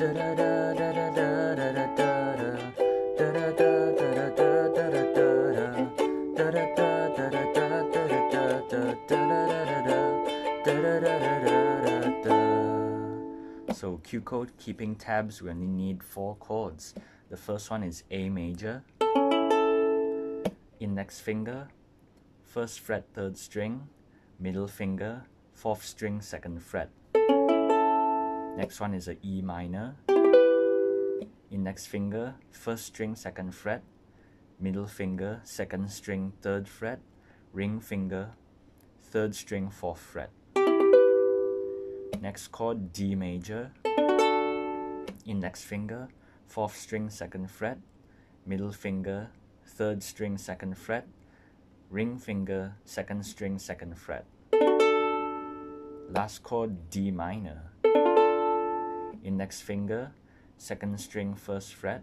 So Cuco keeping tabs, we only need four chords. The first one is A major, index finger, first fret third string, middle finger, fourth string second fret. Next one is a E minor, index finger, first string second fret, middle finger, second string third fret, ring finger, third string fourth fret. Next chord D major, index finger, fourth string second fret, middle finger, third string second fret, ring finger, second string second fret. Last chord D minor, index finger, second string first fret,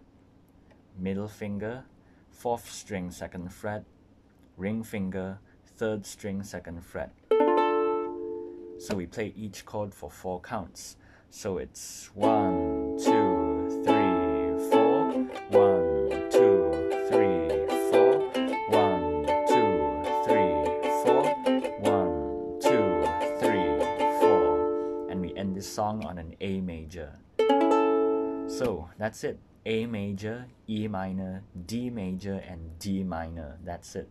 middle finger, fourth string second fret, ring finger, third string second fret. So we play each chord for four counts. So it's one, two, this song on an A major. So that's it. A major, E minor, D major, and D minor. That's it.